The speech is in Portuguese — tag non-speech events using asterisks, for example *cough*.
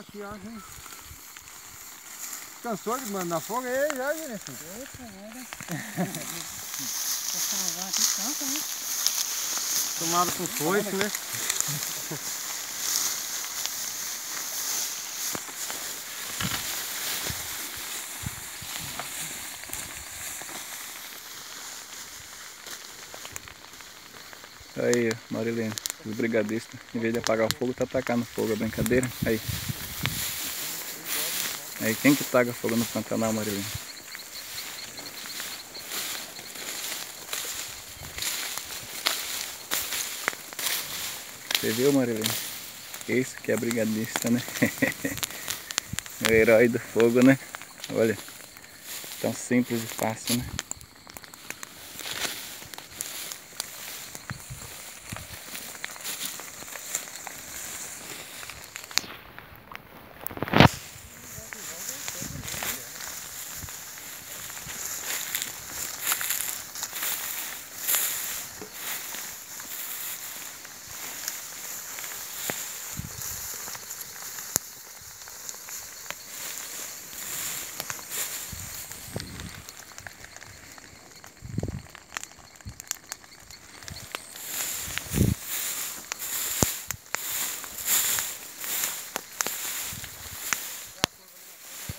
Aqui, ó, gente. Cansou de mandar fogo? Ei, já, gente. Eita, era. Pra salvar aqui cansa, né? Tomado com foice, né? Aí, Marilene, os brigadistas, em vez de apagar o fogo, tá atacando fogo, é brincadeira? Aí. Aí, quem que taca fogo no Pantanal, Marilene? Você viu, Marilene? Esse que é brigadista, né? *laughs* o herói do fogo, né? Olha, tão simples e fácil, né?